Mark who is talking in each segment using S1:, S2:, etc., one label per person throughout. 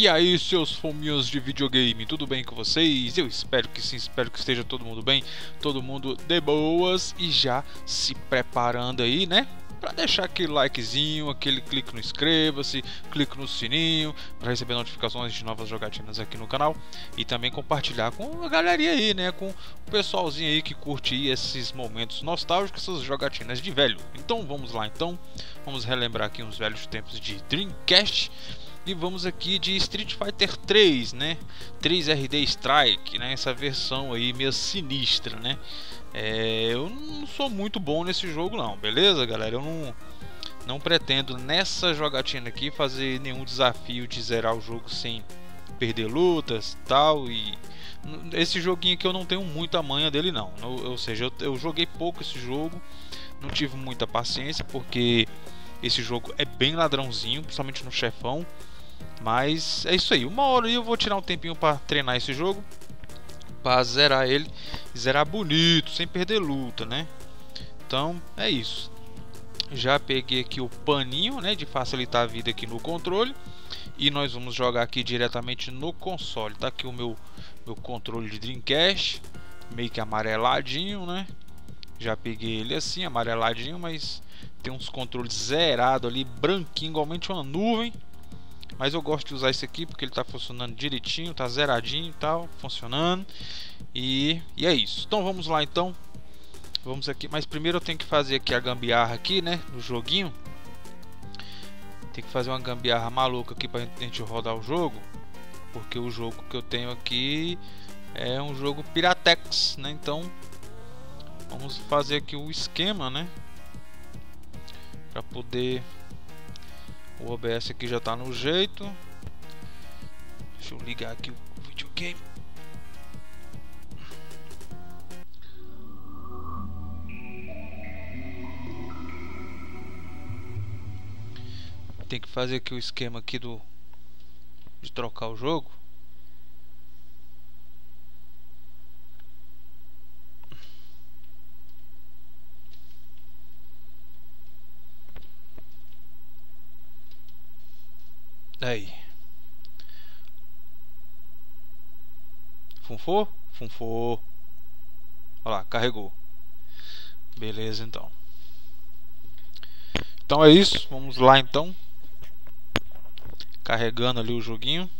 S1: E aí, seus fominhos de videogame, tudo bem com vocês? Eu espero que sim, espero que esteja todo mundo bem, todo mundo de boas e já se preparando aí, né? Para deixar aquele likezinho, aquele clique no inscreva-se, clique no sininho para receber notificações de novas jogatinas aqui no canal e também compartilhar com a galerinha aí, né? Com o pessoalzinho aí que curte esses momentos nostálgicos, essas jogatinas de velho. Então vamos lá, então vamos relembrar aqui uns velhos tempos de Dreamcast e vamos aqui de Street Fighter 3, né? 3RD Strike, né? Essa versão aí meio sinistra, né? É, eu não sou muito bom nesse jogo não, beleza, galera? Eu não não pretendo nessa jogatina aqui fazer nenhum desafio de zerar o jogo sem perder lutas, tal e esse joguinho aqui eu não tenho muita manha dele não. ou seja, eu, eu joguei pouco esse jogo, não tive muita paciência porque esse jogo é bem ladrãozinho, principalmente no chefão. Mas é isso aí. Uma hora eu vou tirar um tempinho para treinar esse jogo. Para zerar ele. Zerar bonito, sem perder luta, né? Então é isso. Já peguei aqui o paninho, né? De facilitar a vida aqui no controle. E nós vamos jogar aqui diretamente no console. Tá aqui o meu, meu controle de Dreamcast. Meio que amareladinho, né? Já peguei ele assim, amareladinho, mas tem uns controles zerados ali, branquinho, igualmente uma nuvem. Mas eu gosto de usar esse aqui porque ele está funcionando direitinho, está zeradinho e tal, funcionando. E, e é isso. Então vamos lá então. Vamos aqui, mas primeiro eu tenho que fazer aqui a gambiarra aqui, né, no joguinho. Tem que fazer uma gambiarra maluca aqui para a gente rodar o jogo, porque o jogo que eu tenho aqui é um jogo Piratex, né? Então vamos fazer aqui o esquema, né? Para poder o OBS aqui já está no jeito. Deixa eu ligar aqui o videogame. Tem que fazer aqui o esquema aqui do de trocar o jogo. Aí. Funfou? Funfou. Olha lá, carregou. Beleza, então. Então é isso. Vamos lá, então. Carregando ali o joguinho.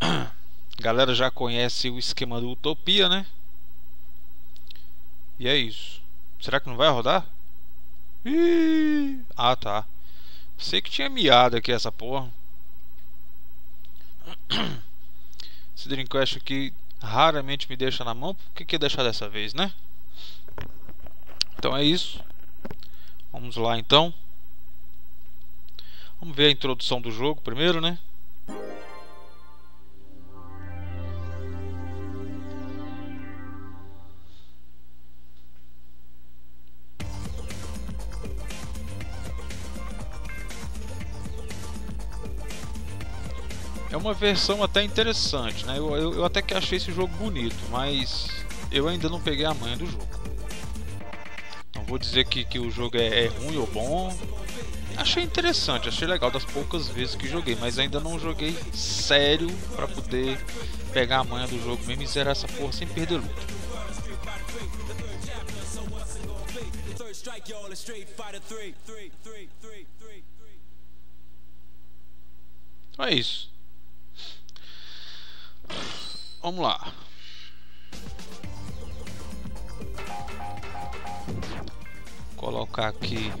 S1: Galera já conhece o esquema do Utopia, né? E é isso. Será que não vai rodar? Ih! Ah, tá. Sei que tinha miado aqui essa porra. Esse Dreamcast aqui raramente me deixa na mão. Por que, que deixar dessa vez, né? Então é isso. Vamos lá então. Vamos ver a introdução do jogo primeiro, né? Uma versão até interessante, né? Eu, eu, eu, até que achei esse jogo bonito, mas eu ainda não peguei a manha do jogo. Não vou dizer que, que o jogo é, é ruim ou bom. Achei interessante, achei legal das poucas vezes que joguei, mas ainda não joguei sério para poder pegar a manha do jogo mesmo e zerar essa porra sem perder luta. É isso. Vamos lá. Colocar aqui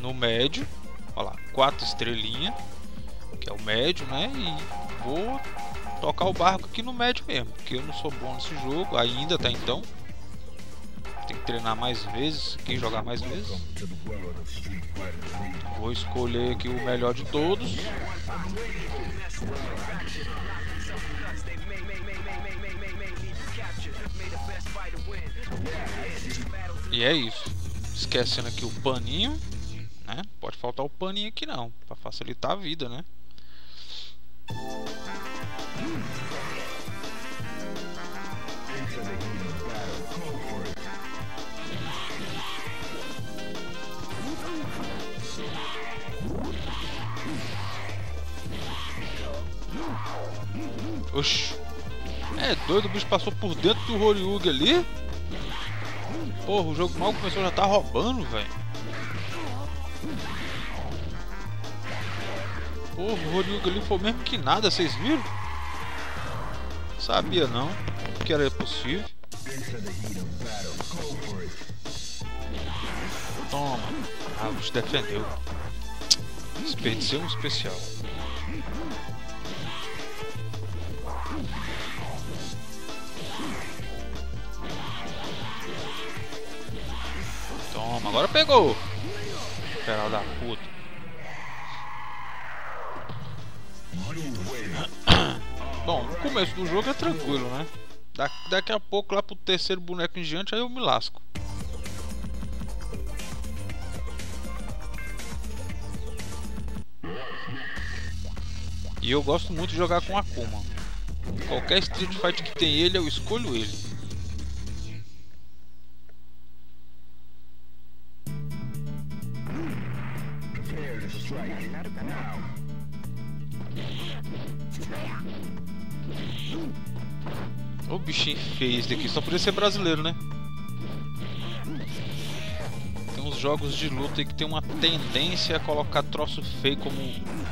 S1: no médio. Olha lá, quatro estrelinhas. Que é o médio, né? E vou tocar o barco aqui no médio mesmo. Porque eu não sou bom nesse jogo ainda até então. Tem que treinar mais vezes aqui, jogar mais vezes. Vou escolher aqui o melhor de todos. E é isso. Esquecendo aqui o paninho, né? Pode faltar o paninho aqui não, para facilitar a vida, né? Oxi. É doido, o bicho passou por dentro do Horyug ali. Porra, o jogo mal começou, já tá roubando, velho. Porra, o Horyug ali foi mesmo que nada, vocês viram? Sabia não que era possível. Toma. Ah, bicho defendeu. Desperdiceu um especial. Toma, agora pegou. Feral da puta. Bom, o começo do jogo é tranquilo, né? Da daqui a pouco, lá pro terceiro boneco em diante, aí eu me lasco. E eu gosto muito de jogar com Akuma. Qualquer Street Fight que tem ele, eu escolho ele. O bichinho feio esse daqui, só podia ser brasileiro, né? Tem uns jogos de luta que tem uma tendência a colocar troço feio como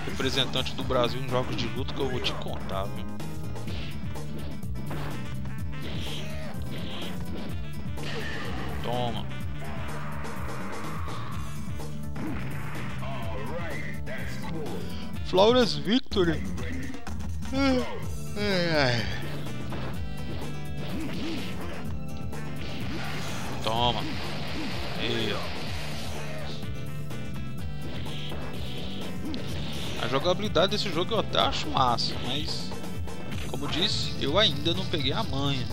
S1: representante do Brasil em jogos de luta que eu vou te contar, viu? Toma. Flawless Toma. Aí, ó. A jogabilidade desse jogo eu até acho massa, mas como disse, eu ainda não peguei a manha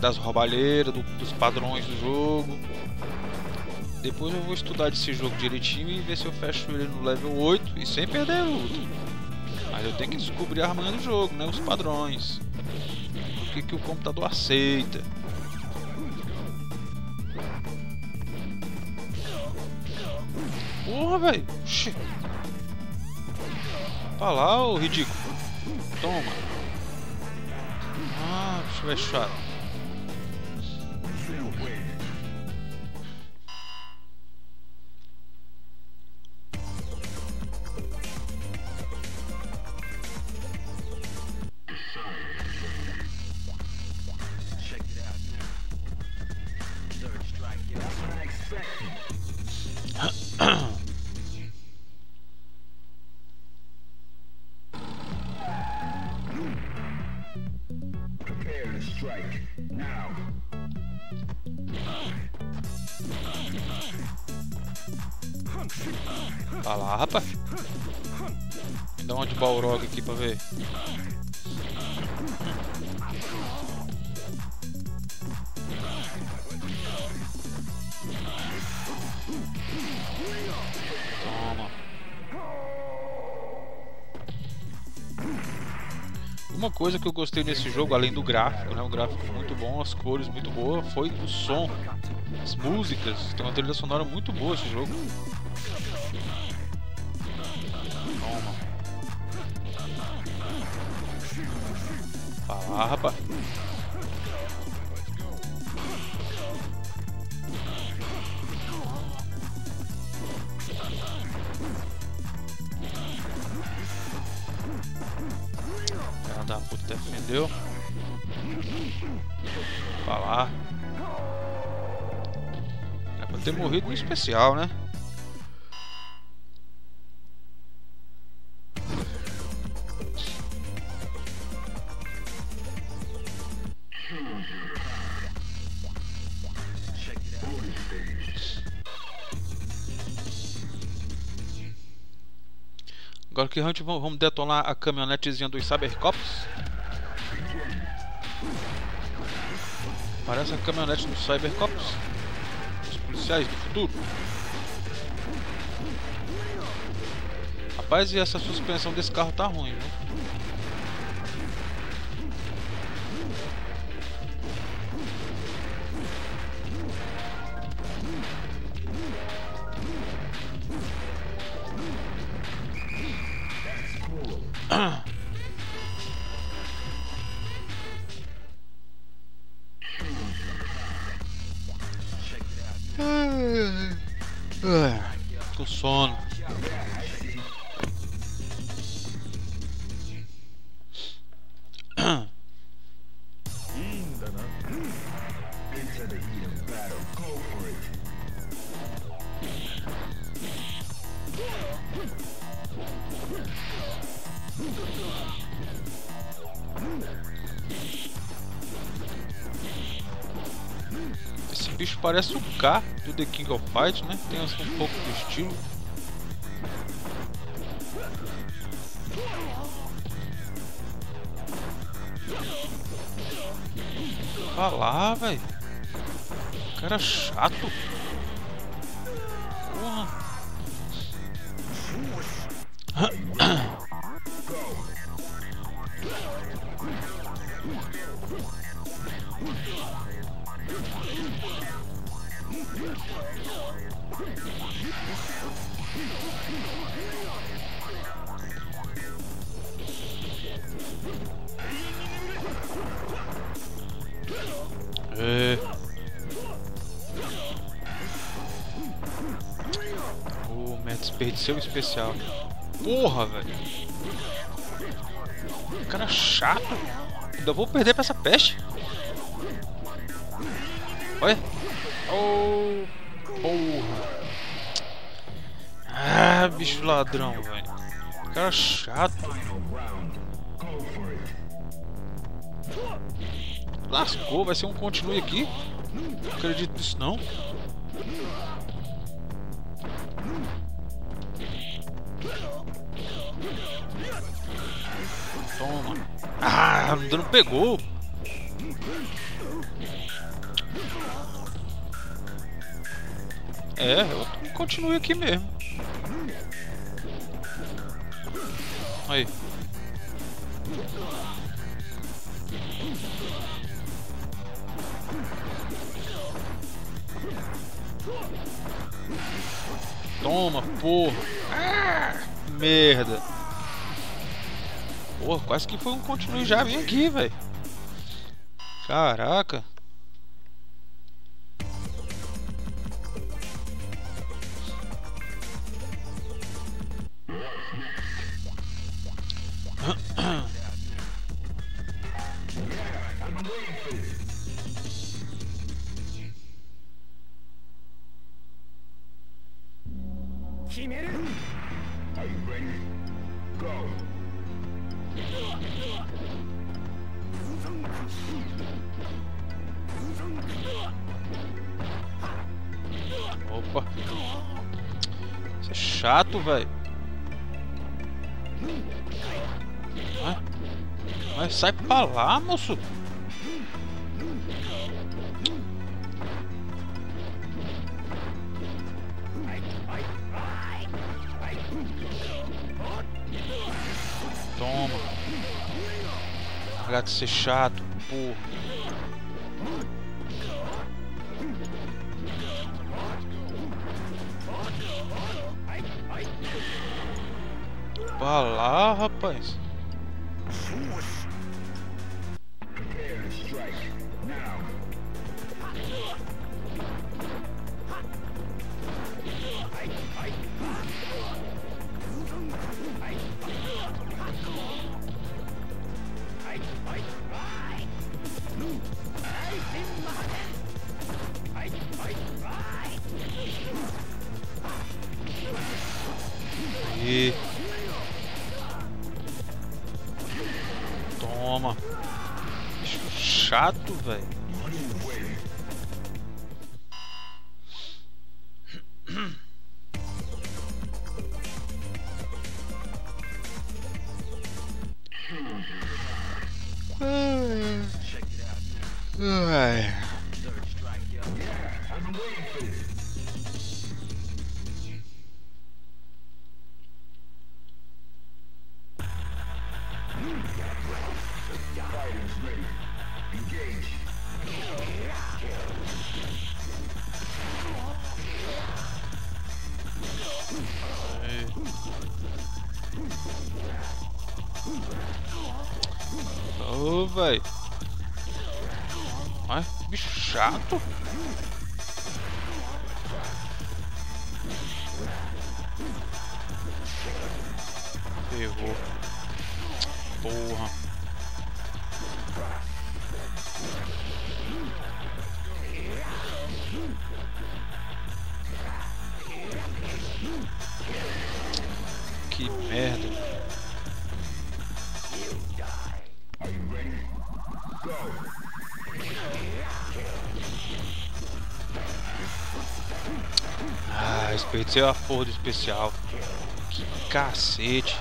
S1: das roubalheiras, do, dos padrões do jogo. Depois eu vou estudar desse jogo direitinho e ver se eu fecho ele no level 8 e sem perder a luta. Mas eu tenho que descobrir a manha do jogo, né? Os padrões. O que, que o computador aceita. Porra, velho. Pra lá, ô ridículo. Toma. Ah, deixa eu fechar. Que eu gostei nesse jogo, além do gráfico, né? O gráfico muito bom, as cores muito boas, foi o som, as músicas. Tem uma trilha sonora muito boa esse jogo. Ah, rapaz. Puta defendeu. Falar. É pra ter morrido no especial, né? Agora que vamos detonar a caminhonetezinha dos Cybercops. Parece caminhonete dos Cybercops. Os policiais do futuro. Rapaz, e essa suspensão desse carro tá ruim, viu? Uh, com sono. K do The King of Fight, né? Tem um pouco do estilo. Falar, velho. Cara chato. Especial. Porra, velho. Cara chato. Ainda vou perder pra essa peste. Olha. Oh, porra. Ah, bicho ladrão, velho. Cara chato. Lascou, vai ser um continue aqui. Não acredito nisso não. Toma. Ah, não pegou. É, eu continuo aqui mesmo. Aí. Toma, porra. Ah, merda. Porra, quase que foi um continue já. Vem aqui, velho. Caraca. chato, velho. Mas sai pra lá, moço. Toma. De ser chato, rapaz. Chato, velho. que merda. Ah, desperdicei a porra do especial. Que cacete.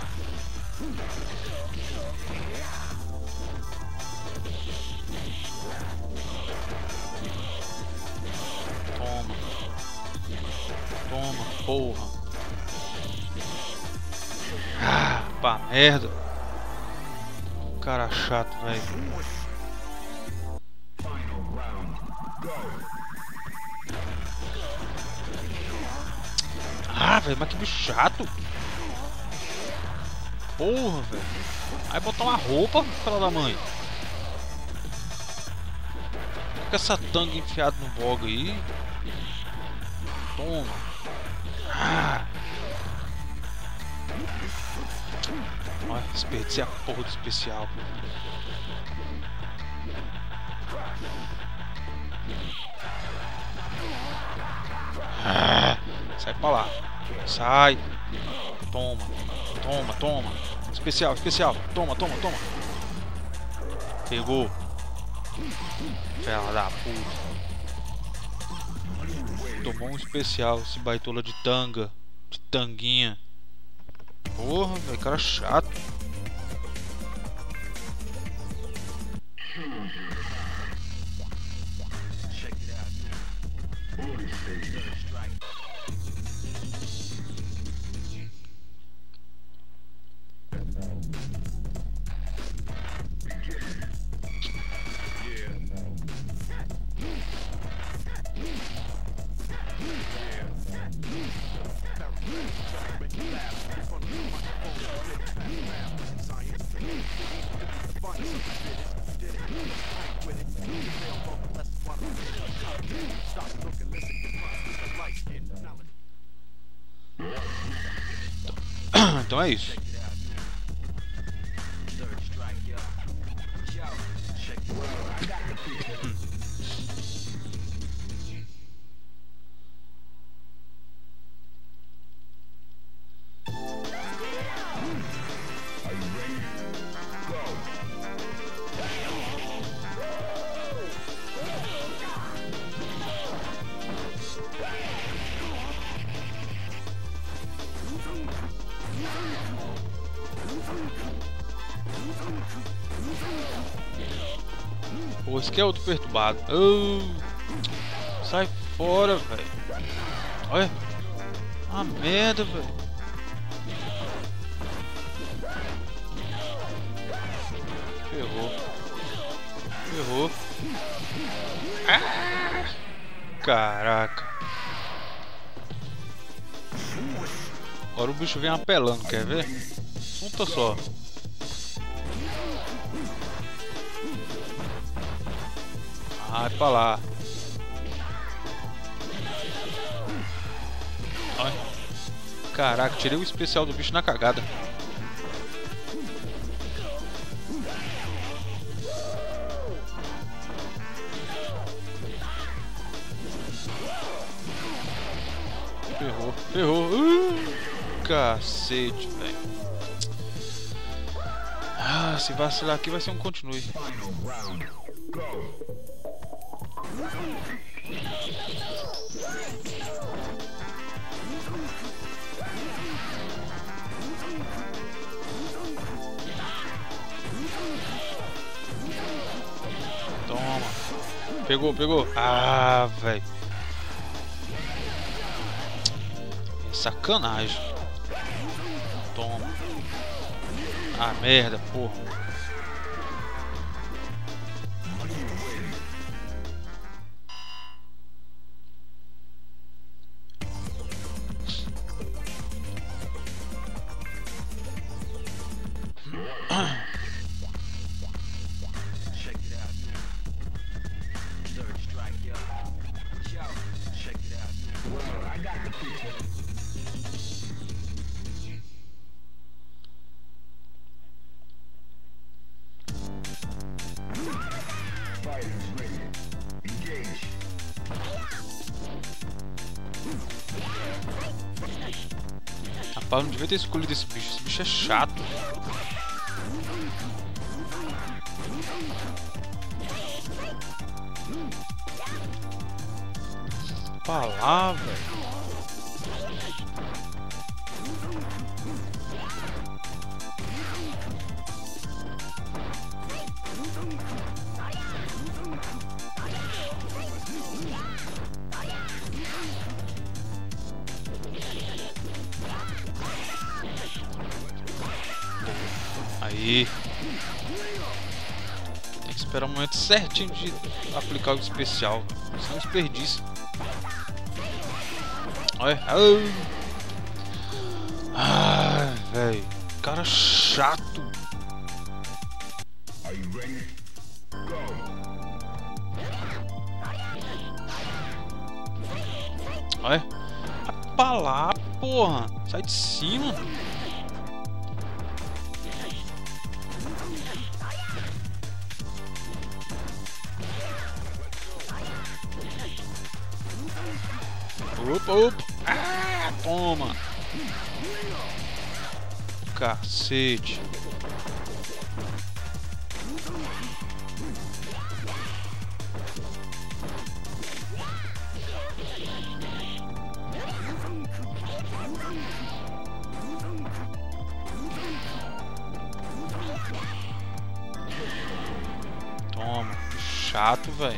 S1: Merda. Cara chato, velho. Ah, velho, mas que bicho chato. Porra, velho. Aí botar uma roupa, fala da mãe. Fica essa tanga enfiada no bog aí. Toma. Ah. Olha, desperdicei a porra do especial. Ah, sai pra lá. Sai. Toma. Toma, toma. Especial, especial. Toma, toma, toma. Pegou. Fela da puta. Tomou um especial, esse baitola de tanga. De tanguinha. Porra, velho, cara chato. Esse aqui é outro perturbado. Oh, sai fora, velho. Olha. A merda, velho. Ferrou. Ferrou. Ah, caraca. Agora o bicho vem apelando, quer ver? Junta só. Vai pra lá. Olha. Caraca, tirei o especial do bicho na cagada. Ferrou, ferrou. Uh, cacete, velho. Ah, se vacilar aqui vai ser um continue. Toma. Pegou, pegou. Ah, velho. É sacanagem. Toma. Ah, merda, porra. Devia ter escolhido esse bicho. Esse bicho é chato. Pra lá, velho. Esperar o momento certinho de aplicar o especial. Senão desperdício. Olha. Ai, velho. Cara chato. Olha. Vai pra lá, porra. Sai de cima. Cacete. Toma. Chato, velho.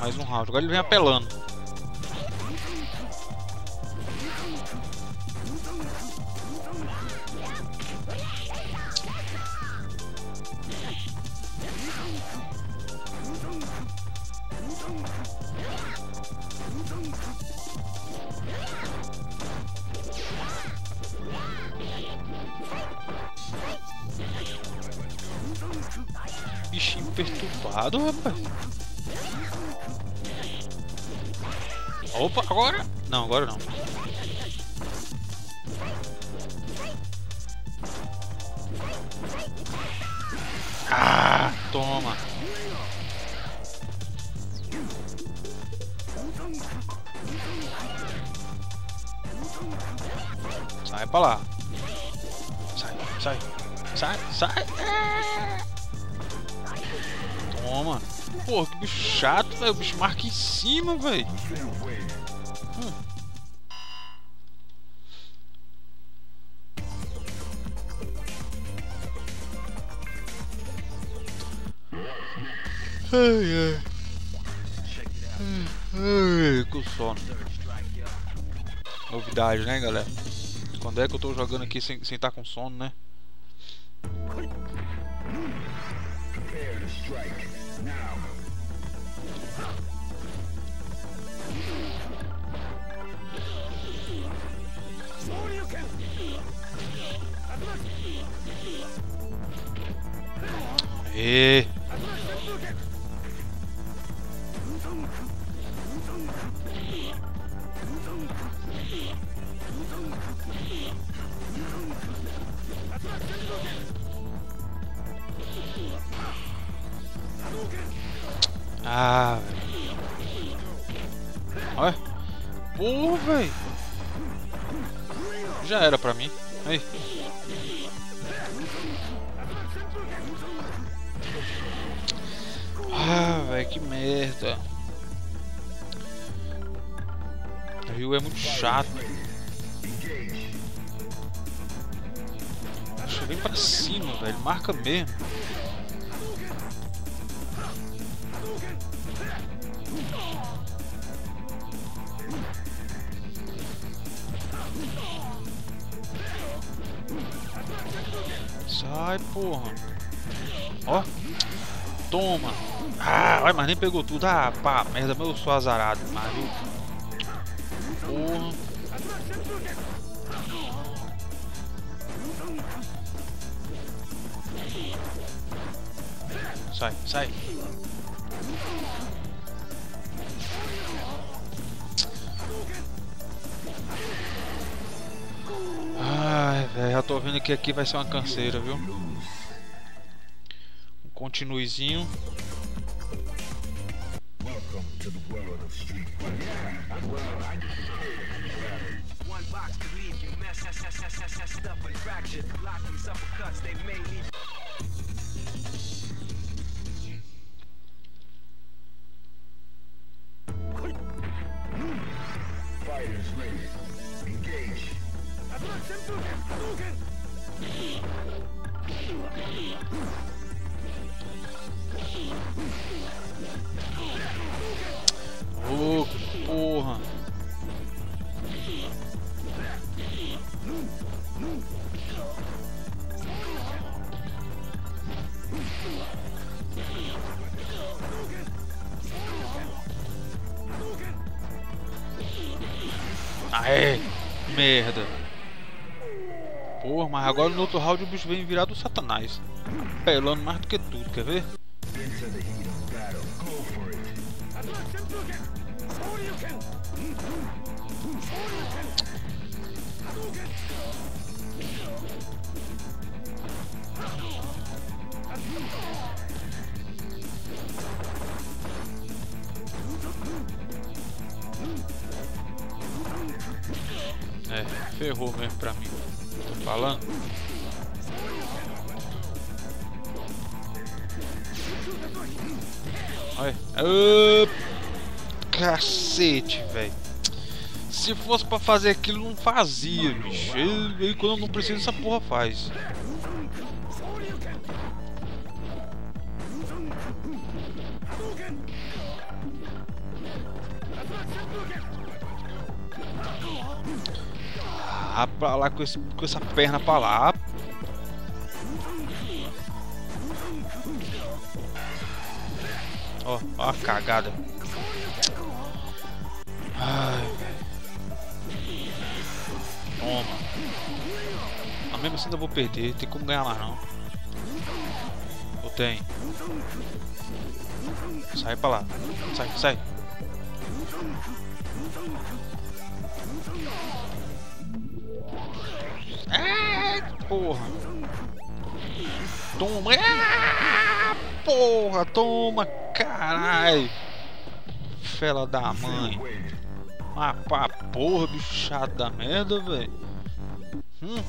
S1: mais um round. Agora ele vem apelando. Perturbado, rapaz. Opa, agora? Não, agora não. Velho. O bicho marca em cima, velho. Ai, ai. Ai, com sono. Novidade, né, galera? Quando é que eu tô jogando aqui sem estar tá com sono, né? E Ah, Olha. Porra, velho. Já era pra mim. Aí. Ah, velho, que merda. Rio é muito chato. Deixa vir pra cima, velho. Marca mesmo. Sai, porra. Ó. Toma. Ah, mas nem pegou tudo. Ah, pá, merda, meu, eu sou azarado, viu? Porra. Sai, sai. Ai, velho, já tô vendo que aqui vai ser uma canseira, viu? Um continuezinho. Fighters ready. Engage. Oh. É, merda. Porra, mas agora no outro round o bicho vem virado satanás. Pelando mais do que tudo, quer ver? Fosse pra fazer aquilo, não fazia, bicho. E quando não precisa, essa porra faz. Ah, pra lá com, esse, com essa perna pra lá. Ó, ó a cagada. Ai, Toma. Mas mesmo assim ainda vou perder, tem como ganhar mais não. Ou tem? Sai pra lá. Sai, sai. Ah, porra. Toma. Ah, porra, toma, caralho. Fela da mãe. Ah, pá, porra, bicho chato da merda, velho. Hum.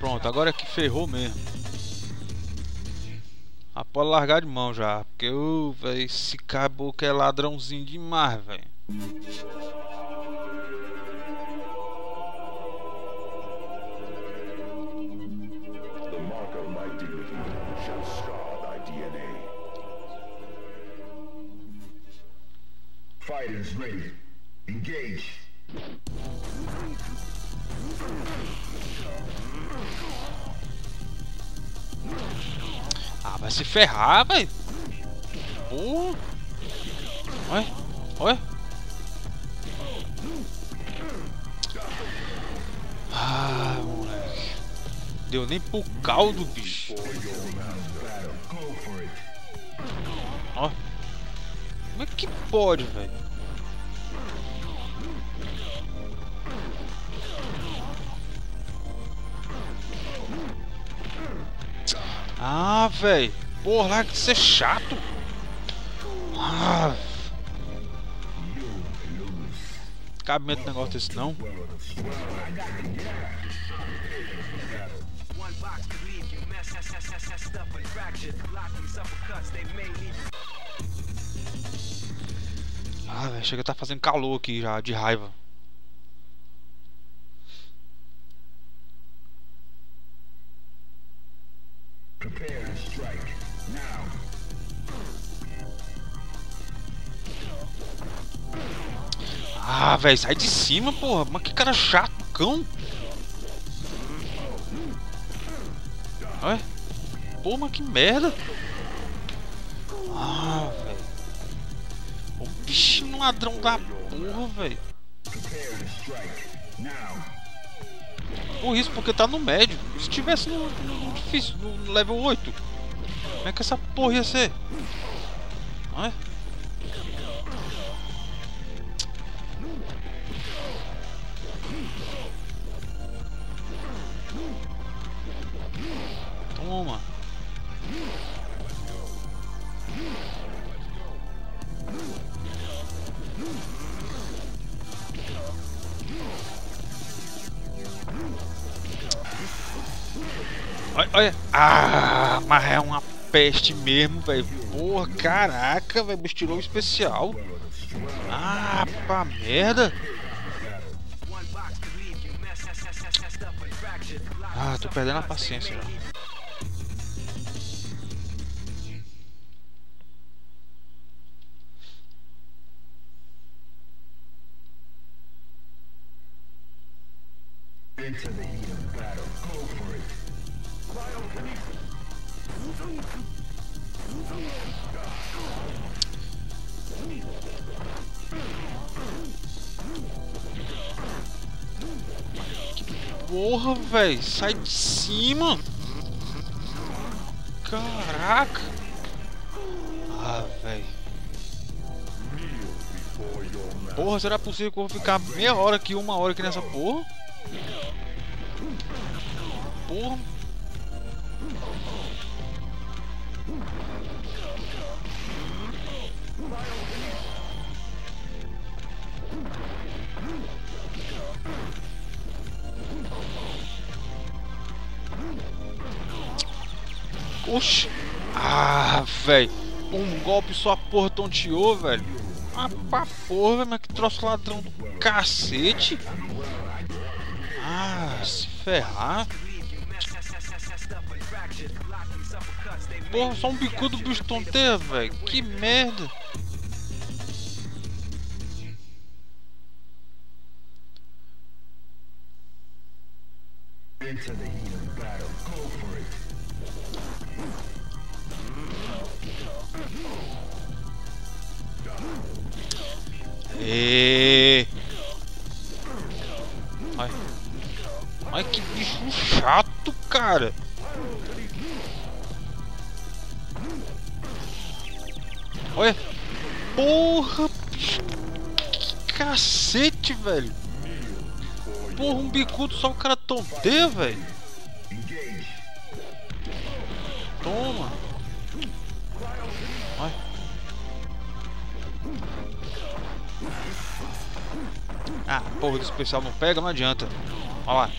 S1: Pronto, agora é que ferrou mesmo. Ah, pode largar de mão já. Porque, uh, véio, esse caboclo é ladrãozinho demais, velho. Fighters ready. Engage. Ah, vai se ferrar, velho. Olha, olha. Ah, moleque. Deu nem pro caldo, bicho. Ó. Como é que pode, velho? Velho. Porra, larga de ser chato. Ah. Cabimento negócio desse não. Ah, velho, chega tá fazendo calor aqui já, de raiva. Ah, velho, sai de cima, porra. Mas que cara chato, cão. Olha. Pô, mas que merda. Ah, velho. O bichinho ladrão da porra, velho. Por isso, porque tá no médio. Se tivesse no, no, no difícil, no level 8, como é que essa porra ia ser? Uma peste mesmo, velho. Porra, caraca, velho. Bicho tirou o especial. Ah, pra merda. Ah, tô perdendo a paciência já. Into the heat of battle. Go for it. Porra, velho, sai de cima. Caraca. Ah, velho. Porra, será possível que eu vou ficar meia hora aqui, uma hora aqui nessa porra? Porra. Oxi. Ah, velho. Um golpe só a porra tonteou, velho. Ah, pra porra, mas que troço ladrão do cacete. Ah, se ferrar. Porra, só um bicudo bicho tonteira, velho. Que merda. Into the heat Ai. Ai, que bicho chato, cara. Olha. Porra. Que cacete, velho. Porra, um bicudo só o cara tonteia, velho. Toma. Ah, porra do especial não pega, não adianta. Olha lá.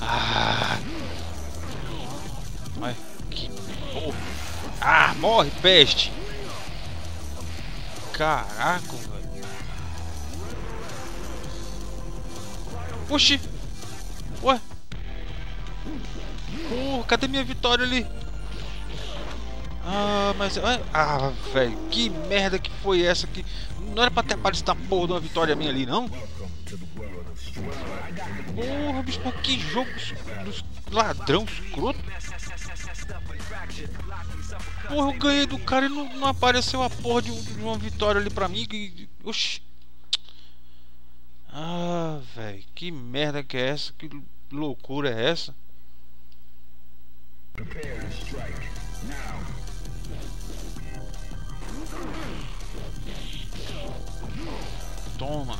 S1: Ah. Ah, morre, peste. Caraca, velho. Oxi. Ué. Porra, cadê minha vitória ali? Ah, mas... Ah, velho, que merda que foi essa que... Não era pra ter aparecido a porra de uma vitória minha ali, não? Porra, bicho, que jogo ladrão escroto. Porra, eu ganhei do cara e não, não apareceu a porra de, de, uma vitória ali pra mim. E, oxi. Ah, velho, que merda que é essa? Que loucura é essa? Toma.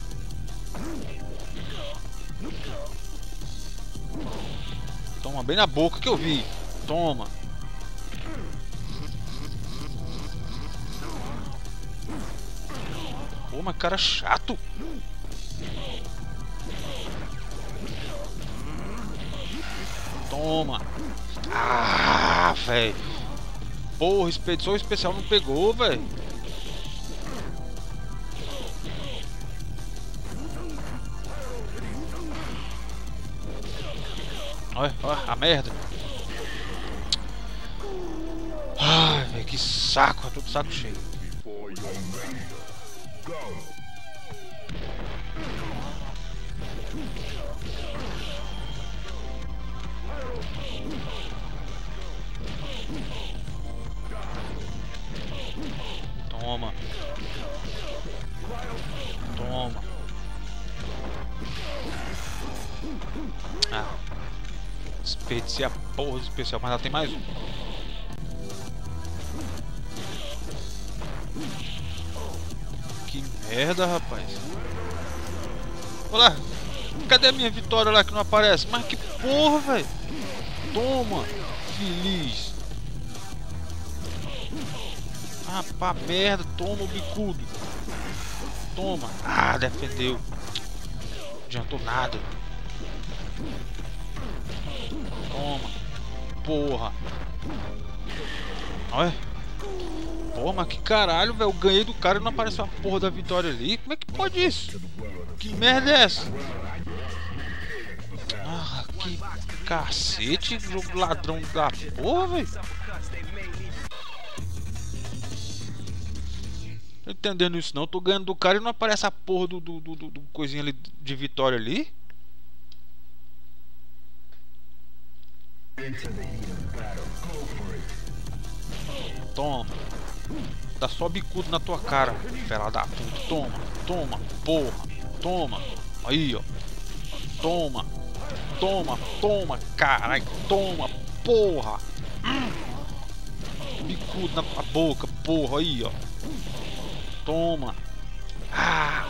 S1: Toma, bem na boca que eu vi. Toma. Pô, mas cara chato. Toma. Ah, velho. Porra, expedição especial não pegou, velho. Olha, olha a merda. Ai, velho, que saco, tô de saco cheio. Desperdicei a porra do especial, mas ela tem mais um. Que merda, rapaz. Olha lá. Cadê a minha vitória lá que não aparece? Mas que porra, velho. Toma. Feliz. Ah, pá, merda. Toma o bicudo. Toma. Ah, defendeu. Não adiantou nada. Toma. Porra. Olha. Mas que caralho, velho. Eu ganhei do cara e não apareceu a porra da vitória ali. Como é que pode isso? Que merda é essa? Ah, Que cacete, jogo ladrão da porra, velho. Tô entendendo isso não. Tô ganhando do cara e não aparece a porra do, do, do, do coisinha ali de vitória ali. Toma. Dá só bicudo na tua cara, fela da puta. Toma, toma, porra. Toma. Aí, ó. Toma. Toma, toma, caralho. Toma, porra. Bicudo na boca, porra. Aí, ó. Toma. Ah.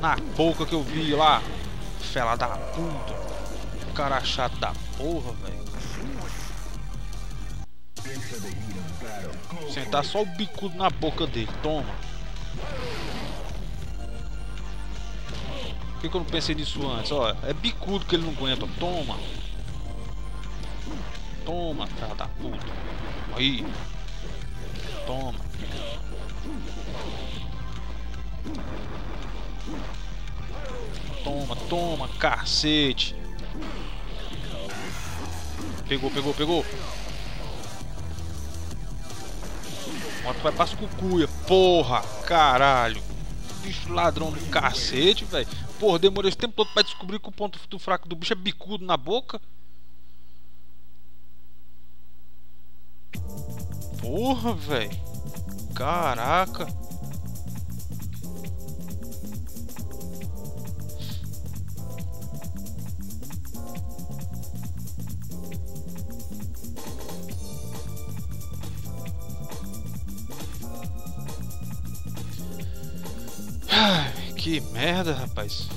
S1: Na boca que eu vi lá. Fela da puta. Cara chato da porra, velho. Sentar só o bicudo na boca dele. Toma. Por que, que eu não pensei nisso antes? Ó, é bicudo que ele não aguenta. Toma. Toma, cara da puta. Aí. Toma. Toma, toma, cacete. Pegou, pegou, pegou. Moto vai pras cucuia. Porra, caralho. Bicho ladrão do cacete, velho. Porra, demorou esse tempo todo pra descobrir que o ponto do fraco do bicho é bicudo na boca. Porra, velho. Caraca. Que merda, rapaz.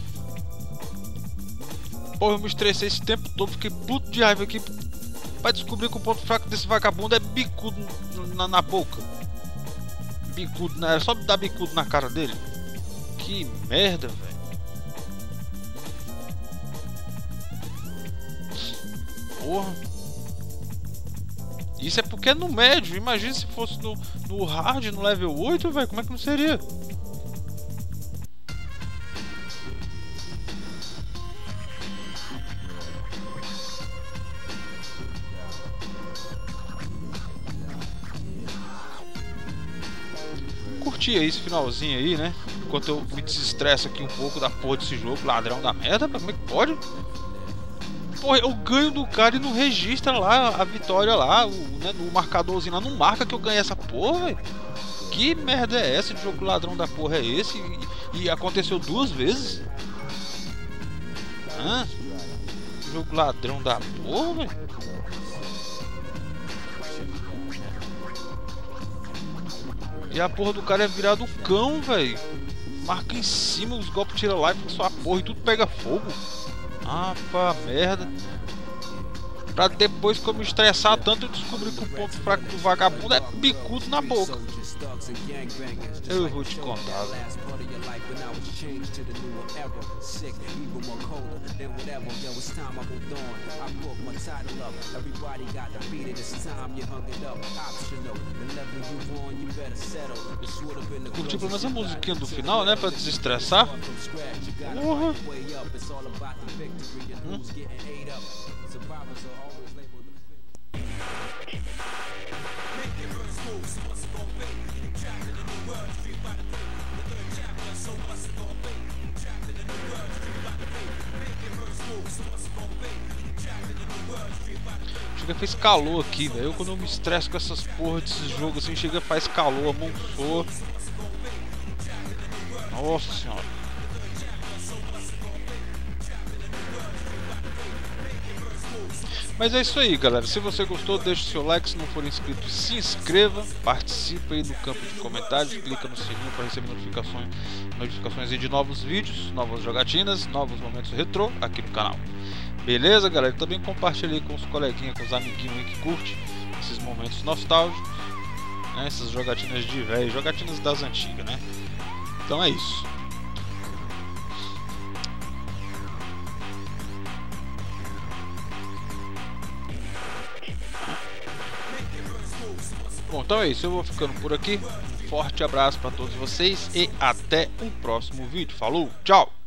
S1: Pô, eu me estressei esse tempo todo, fiquei puto de raiva aqui pra descobrir que o ponto fraco desse vagabundo é bicudo na, na boca. Bicudo, né? Era só dar bicudo na cara dele. Que merda, velho. Porra. Isso é porque é no médio. Imagina se fosse no, no hard, no level 8, velho. Como é que não seria? Curtir esse finalzinho aí, né? Enquanto eu me desestresso aqui um pouco da porra desse jogo, ladrão da merda, como é que pode? Porra, eu ganho do cara e não registra lá a vitória lá, o, né, no marcadorzinho lá, não marca que eu ganhei essa porra, velho. Que merda é essa de jogo ladrão da porra é esse? E, e aconteceu duas vezes? Hã? Jogo ladrão da porra, velho. E a porra do cara é virado cão, velho. Marca em cima, os golpes tira life com sua porra e tudo pega fogo. Ah, pá, merda. Pra depois me estressar tanto eu descobri que o ponto fraco do vagabundo é bicudo na boca. Eu vou te contar, Curtiu pelo menos a musiquinha do final, né? Pra desestressar. Porra! Hum? Chega fez calor aqui, velho. Eu quando eu me estresso com essas porra desses jogos assim, chega faz calor, a mão soa. Nossa senhora. Mas é isso aí, galera. Se você gostou, deixe seu like. Se não for inscrito, se inscreva. Participe aí no campo de comentários. Clica no sininho para receber notificações, notificações de novos vídeos, novas jogatinas, novos momentos retrô aqui no canal. Beleza, galera? Também compartilhe com os coleguinhas, com os amiguinhos aí que curte esses momentos nostálgicos, né? essas jogatinas de velho, jogatinas das antigas, né? Então é isso. Bom, então é isso. Eu vou ficando por aqui. Um forte abraço para todos vocês e até o próximo vídeo. Falou, tchau!